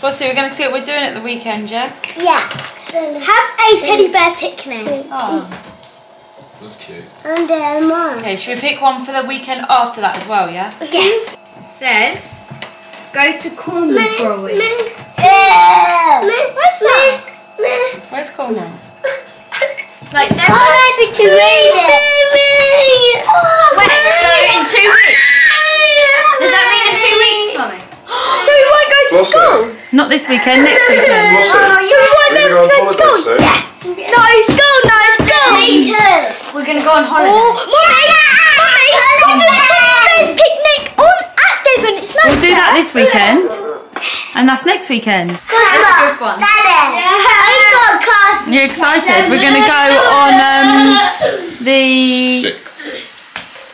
Flossie, we're going to see what we're doing at the weekend, yeah? Yeah. Have a teddy bear picnic. Oh. That's cute. And uh, then more. Okay, should we pick one for the weekend after that as well, yeah? Yeah. It says, go to Cornwall for a week. What's that? Where's Cornwall? Like, never oh, maybe to read it. Wait, so in two weeks? Does that mean in two weeks, Mummy? So we won't go to Flossie. school? Not this weekend, next weekend. Flossie. So we won't Are be you able going to go to school? soon? Yes. No school, no school. Me. We're going to go on holiday. Oh, Mummy, Mummy, we do the teddy bears picnic on at Devon. It's nice We'll do that this weekend. And that's next weekend. That's a good one. Daddy. I got cars. You're excited? We're going to go on um, the Sixth.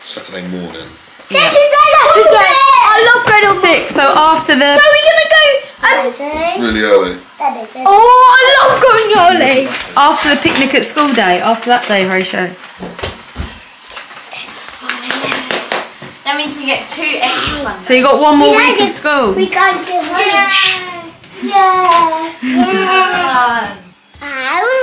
Saturday morning. Saturday. I love going on. 6th, so after the... So we're gonna go. Um, Really early. oh, I love going early. After the picnic at school day, after that day, Rachel. That means we get two extra ones. So you got one more week of school. We going to holiday. Yeah. Yeah. Ow. It's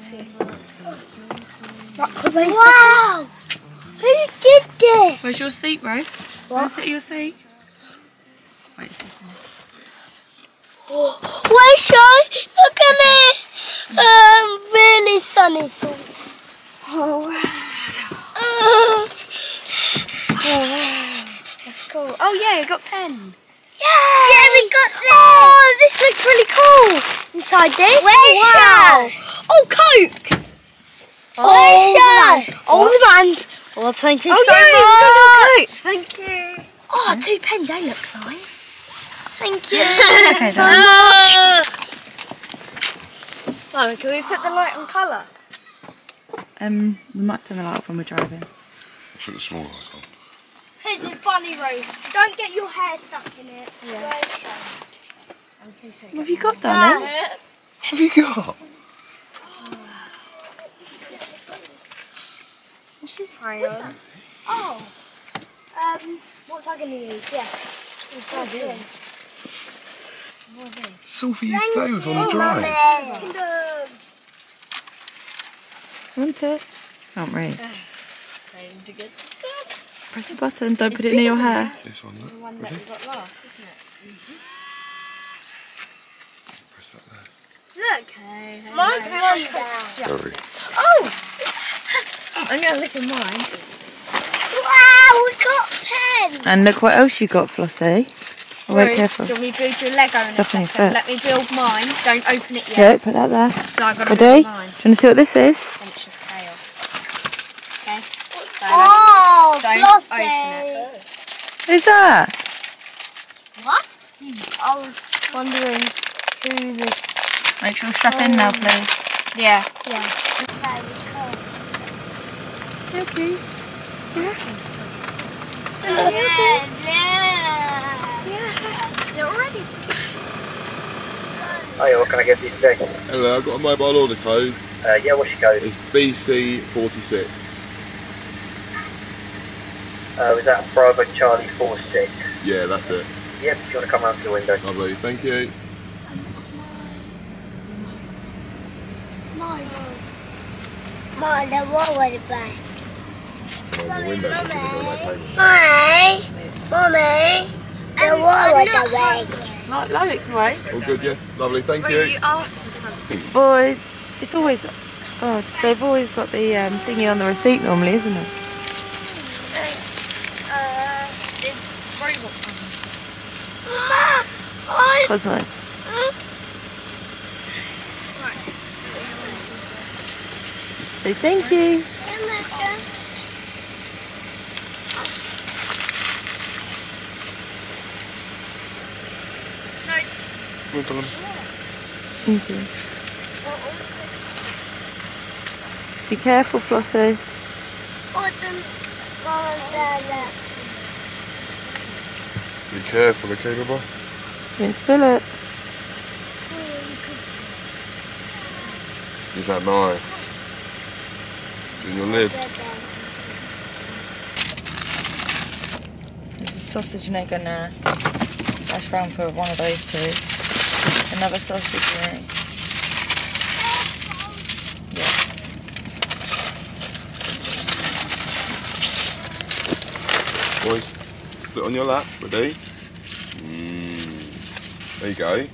Hershey's I'm doing it for you. Wow. Who did this? Where's your seat, Ro? What? sit at your seat? Wait a second. Wait, Shy. Look at me. Um, really sunny. So. Oh wow. Oh wow. That's cool. Oh yeah, you got pen. Yeah. Yeah, we got this. Oh, this looks really cool. Inside this. Where's wow. Oh, Coke. Oh, Where's All the vans. Oh, thank you Oh, so yeah, much. Thank you. Oh, two pens. They look nice. Thank you Okay, so then. much. Mum, can we put the light on colour? Um, we might turn the light off when we're driving. Put the small lights on. Here's the bunny road. Don't get your hair stuck in it. Yeah. What have you got, darling? Have you got? What's your crayon? Oh. Um, what's I going to use? Yeah. Inside here. It's all for you to play with on the drive. Want it? Can't read. Press the button. Don't put it near your hair. This one, look. One that we got last, isn't it? Mm-hmm. Press that there. Okay. Mine's one down. Oh, Sorry. I'm going to look at mine. Wow, we got pen. And look what else you got, Flossie. Oh, wait, careful. Do we build your Lego in a Stop on your second? foot. Let me build mine. Don't open it yet. Yeah, put that there. So I've got to Ready? build mine. Do you want to see what this is? Then it's just kale. Okay? So Oh, Don't Flossie. open it. Who's that? What? I was wondering who this. Make sure you strap in now, please. Yeah. Yeah. Yeah, please. Yes, yeah. They're already. Hiya, what can I get for you today? Hello, I've got a mobile order code. Uh, yeah, what's your code? It's BC46. Uh, was that Bravo Charlie 46? Yeah, that's it. Yep, if you want to come round to the window. Lovely, thank you. No, no. Mom, the wall was back. Oh, the window, so people don't like payment. Mommy, mommy, the wall was away. Like Lolix away. All good, yeah? Lovely, thank you. you asked for something. Boys, it's always. God, they've always got the um, thingy on the receipt normally, isn't it? Uh, It's robot Mom, I. Cosmo. Say thank you. Thank you. Be careful, Flossie. Be careful, okay, Bubba? Don't spill it. Is that nice? In your lid. There's a sausage and egg and a hash brown for one of those two. Another sausage and egg. Yeah. Boys, put it on your lap, ready? There you go.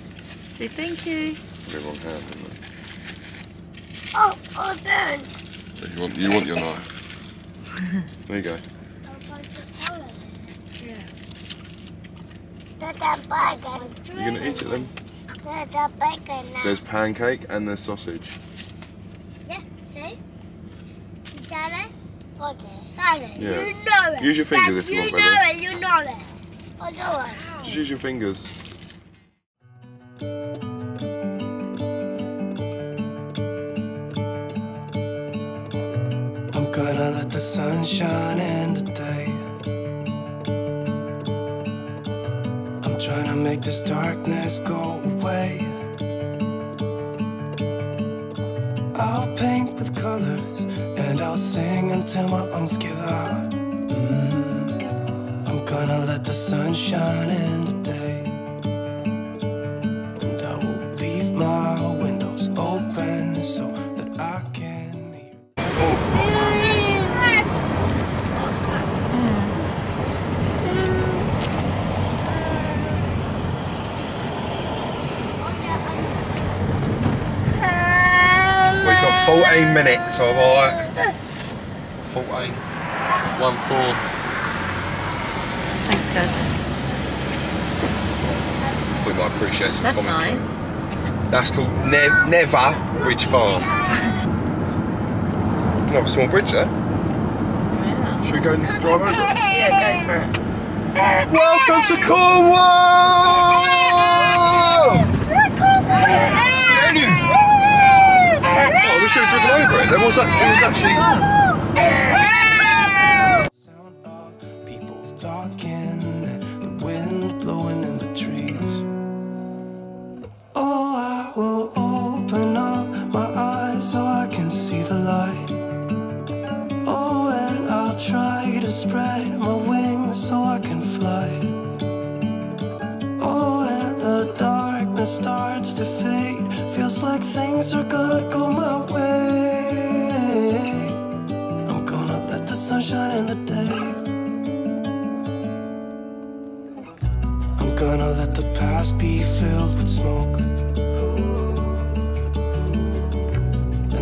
Say thank you. The wrong hand, didn't I? Oh, oh, then. But You want, you want your knife. There you go. That's a bacon. You're gonna eat it then? That's a bacon now. There's pancake and there's sausage. Yeah, see? Daddy? Okay. Daddy, Yeah. you know it. Use your fingers Dad, if you want, know it, you know it. I know it. Just use your fingers. Make this darkness go away. I'll paint with colors and I'll sing until my lungs give out. Mhm. I'm gonna let the sun shine in 14 minutes, alright? Uh, 14. 1 4. Thanks, guys. We might appreciate some That's commentary. nice. That's called ne- Never Bridge Farm. You can have a small bridge there. Yeah. Should we go and drive over? it? Yeah, go for it. Welcome to Cornwall! Have driven over it. There was, that, it was actually. sound of people talking, the wind blowing in the trees.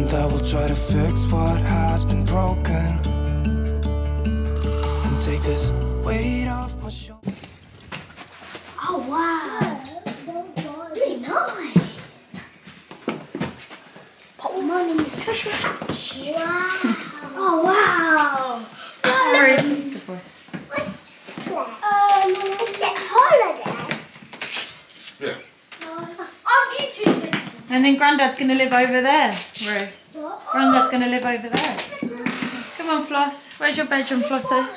And I will try to fix what has been broken. And take this weight off my shoulders. Oh, wow. Really nice. Put mine in the treasure hatch. Wow. oh, wow. Sorry. Good boy. Um, is it holiday? Yeah. Oh, you And then Grandad's going to live over there, Roo. What? Grandad's going to live over there. Come on, Floss. Where's your bedroom, Flossie?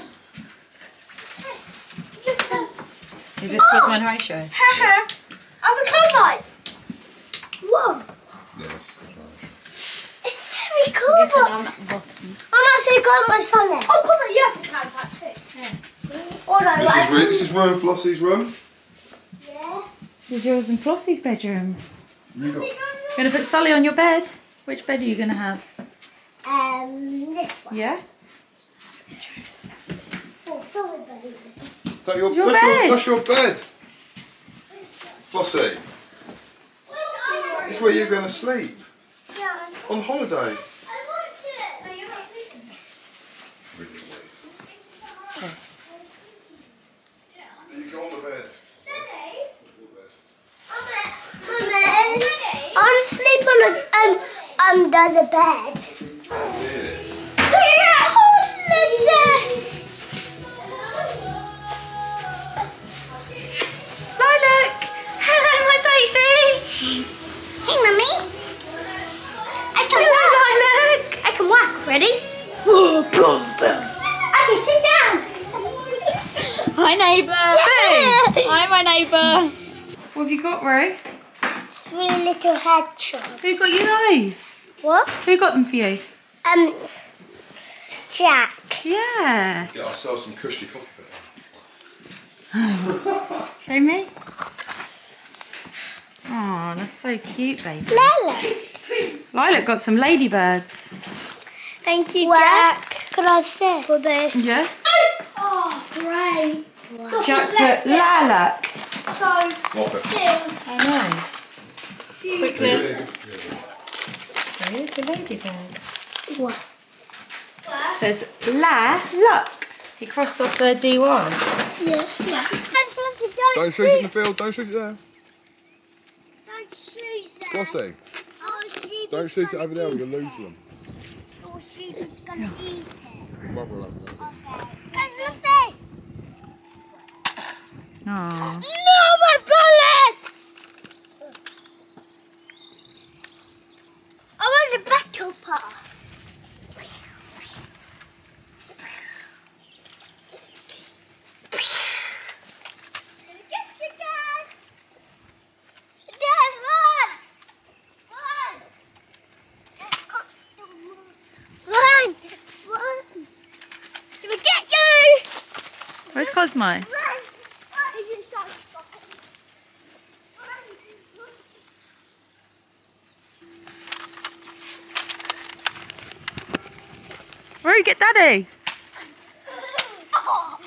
Is this Quiz ratio? Haha. Avocado light. Whoa. Yes. It's very cool. Yes, and I'm at the bottom. I'm actually got my son there. Oh, cool. You have avocado light too. Yeah. Oh, no, This is, like. this is Rowan Flossie's room. Yeah. This is yours and Flossie's bedroom. You got. Going to put Sully on your bed. Which bed are you going to have? Um, this one. Yeah? Oh, sorry, buddy. Is that your, Your that's, bed. Your, that's your bed. Flossie. It's where you're going to sleep. Yeah. On holiday. under the bed. Yeah, hold it. Lilac! Hello, my baby! Hey, Mummy! I can Hello, walk. Lilac! I can walk, ready? Whoa, boom, boom! can sit down! Hi, neighbour! Hi, my neighbour! What have you got, Ray? Three little hedgehogs. Who got your eyes? What? Who got them for you? Um, Jack. Yeah. Get ourselves some cushy coffee. Show me. Oh, that's so cute, baby. Lala. Lilac got some ladybirds. Thank you, Jack. Could I sit for this? Yeah. Oh, great. Jack put lilac. So, Mop it. skills. I know. Quickly. Yeah. So it's a ladybird. What? Says la luck. He crossed off the D1. Yes. Don't, Don't shoot it in the field. Don't shoot it there. Don't shoot them. Flossie, Oh, don't shoot it over there. eat We're gonna lose them. Oh, sheep is gonna eat it. Mother, mother. Okay. Guys, let's. Aww. No, my bullet! I want a battle pass. Get you guys! Dad, run! Run! Run! Run! Gonna get you! Where's Cosmo? Run! Run! You don't stop. Run! Rory, get daddy. Oh.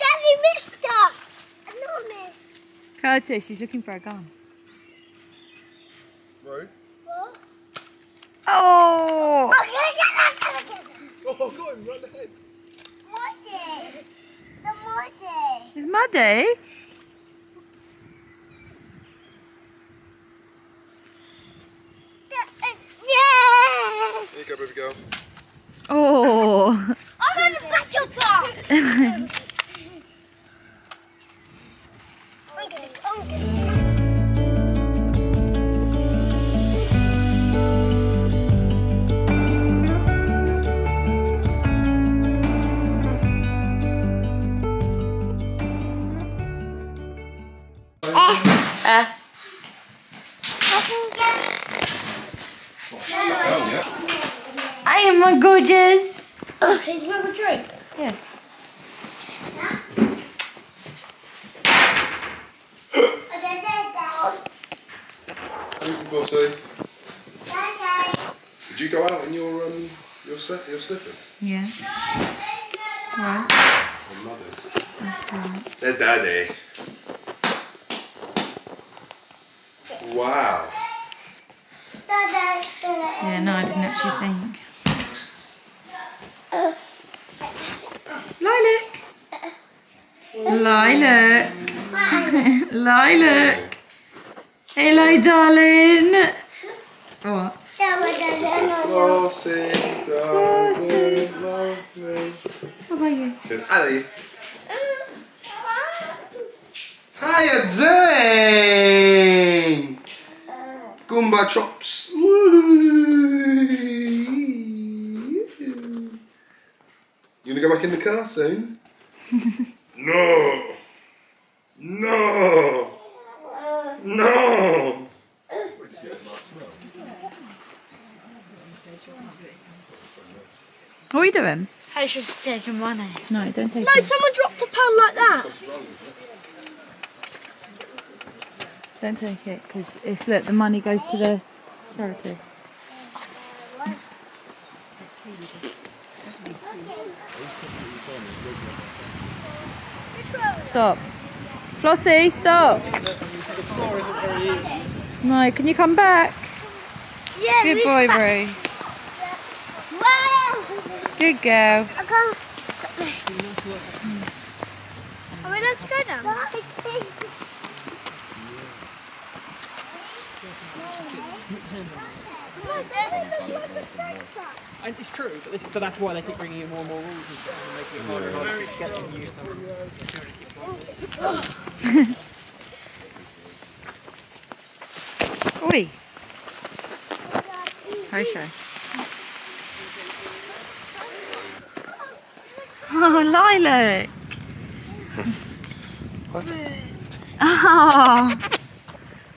Daddy Curtis, she's looking for a gun. Right. What? Oh! I'm gonna get that, I'm get that. Oh, got him right in the head. Muddy. The muddy. It's muddy. Uh, Oh, yeah. I am my gorgeous. Here's another drink. Yes. Thank. Did you go out in your um your slip your slippers? Yeah. Right. Or mother? They're daddy. Wow. Yeah, no, I didn't actually think. Lilac. Lilac. Lilac. Hello, darling. What? Flossie, darling, love me. How about you? Said Ali. Hiya, Zane! Goomba chops. You gonna go back in the car soon? no! No! No! What are you doing? I should take your money. No, don't take No, it. someone dropped a pound like that. Don't take it because if look the money goes to the charity. Stop. Flossie, stop. No, can you come back? Yeah, Good boy. Brie. Wow! Good girl. I we allowed to go now? And it's true, but, this, but that's why they keep bringing in more and more rules and stuff and making it harder and harder to get them to use them. Oi. Hi, Shay. Oh, lilac. What? Oh.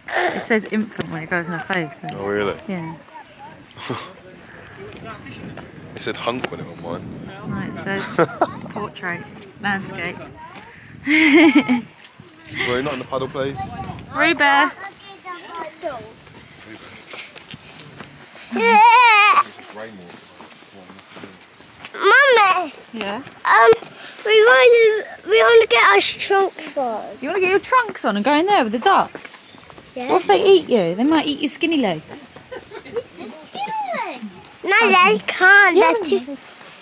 It says infant when it goes in her face. Oh, really? Yeah. It said hunk when it went mine. No, it says portrait, landscape. We're not in the paddle place. Reba. It's rainwater. Mummy, Yeah. um, we want to we want to get our trunks on. You want to get your trunks on and go in there with the ducks? Yeah. What if they eat you? They might eat your skinny legs. No, they can't. Yeah. They're too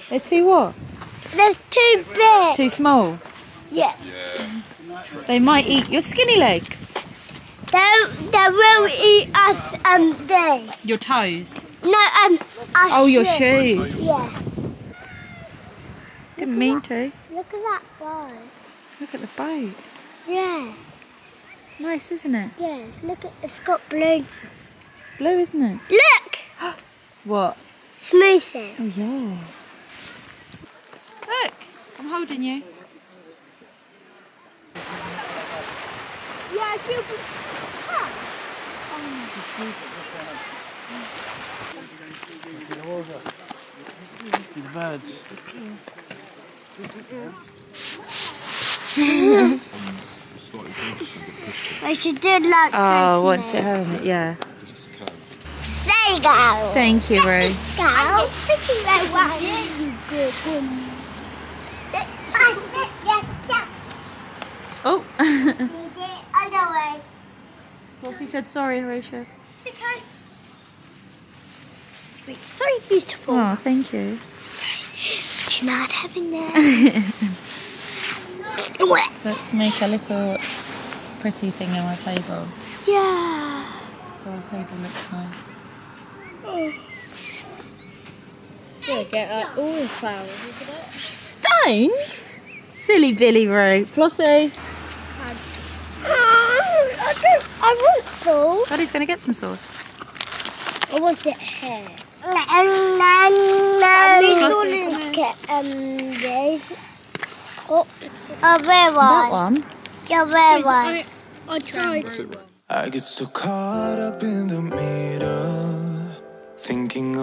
They're too what? they're too big. Too small. Yeah. They might eat your skinny legs. They they will eat us um they. Your toes. No um. Oh, your shoes. shoes. Yeah. Didn't mean to. Look at that boat. Look at the boat. Yeah. Nice, isn't it? Yes. Look at it's got balloons. It's blue, isn't it? Look. What? Smooth it. Oh, yeah. Look, I'm holding you. Yeah, she'll be. I should do like. Oh, what's it having it? Yeah. Go. Thank you, Rose. Go. I'm thinking like what you good one. Oh. Other way. Fluffy said sorry, Horatio. It's okay. Wait, very beautiful. Oh, thank you. You not having that? Let's make a little pretty thing on our table. yeah. So our table looks nice. Yeah, get uh, all the flowers, isn't it? Stones? Silly Billy Roo. Flossie. I don't. I want sauce. Daddy's going to get some sauce. I want it here. Let's get um this. Oh, a red That one. one? Yeah, red one. I tried. That's? I get so caught up in the middle,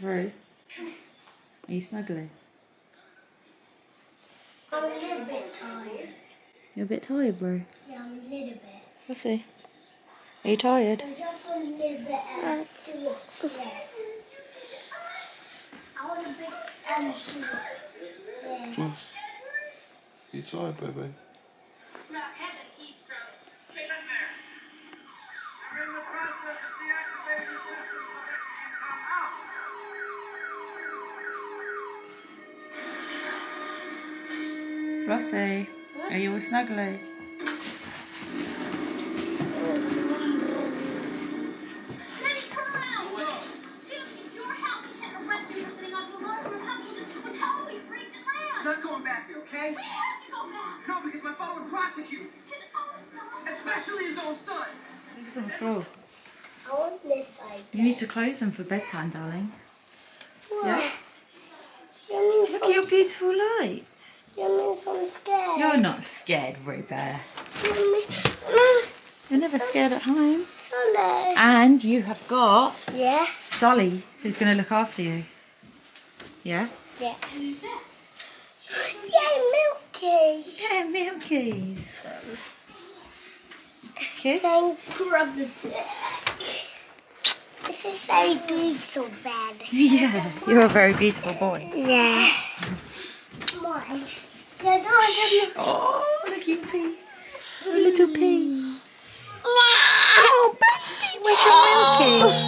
Roo. Are you snuggling? I'm a little bit tired. You're a bit tired, bro. Yeah, I'm a little bit. Flossie. Are you tired? I just want a little bit um, to watch. Yeah. I want a bit um, to Yeah. You tired, baby? Flossie. Are you all snuggly? I'm not arrest you for sitting on the lower room. How do just help me break the land? Not going back there, okay? No, because my father would prosecute. Especially his own son. Leave on the floor. I want this side. You need to close them for bedtime, darling. Yeah? You Look at your beautiful light. You mean I'm scared? You're not scared, Ruba. You mean, no, You're never scared at home. Sully. And you have got Yeah. Sully, who's going to look after you. Yeah? Yeah. Yay, Milky. Yeah, Milkies. Kiss? Thanks, grab the dick. This is so big, so bad. Yeah, you're a very beautiful boy. Yeah. Come on. Oh, look you. Little mm. pee. Oh, baby, where's your milky?